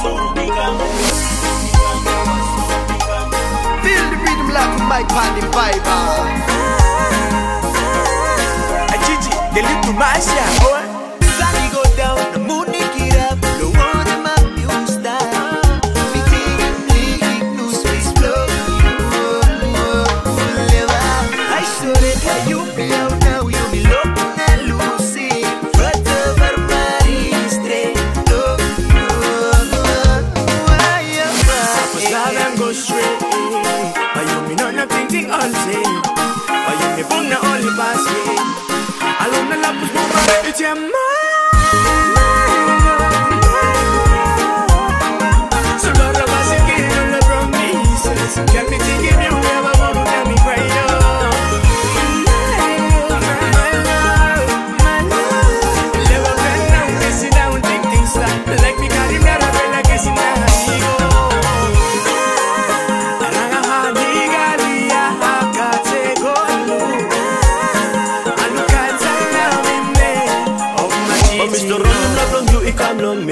suru nikamlewa Feel the rhythm like a mic on the vibe. Gigi, the little Marcia, boy. Oh, go straight. Ayumi no na ting ting all say. Ayumi pong na all pass. Alam na lapos mo ba? It's your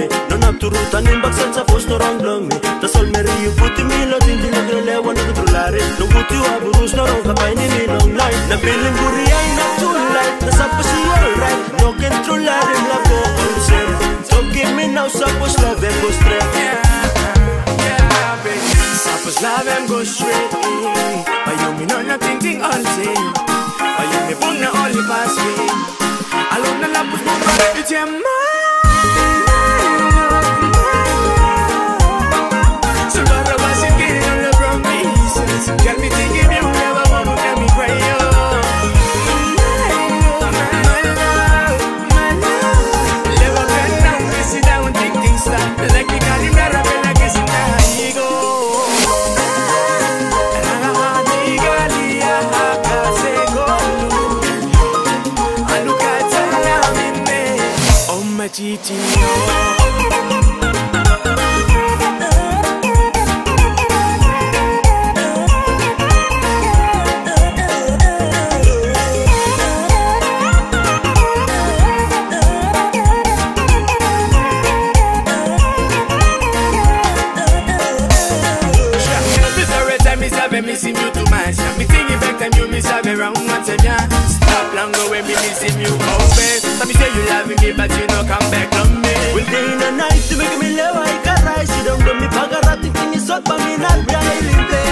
me. Non ap turutan in baksan sa post no rong blong me. Tas all meri you puti mi lo din din nagrelewa na kontrolare Nung puti wa burus na rong kapay ni mi long night Na piling buri ay na too light Nasapa si alright No controlare la ko all set Don't give me now sapos love and go straight Sapos love and go straight Ayumi no na ting ting all day missing you too much. Me thinking back time you miss have around once a. Stop long away me missing you oh babe. So me say you loving me but you no come pa' mi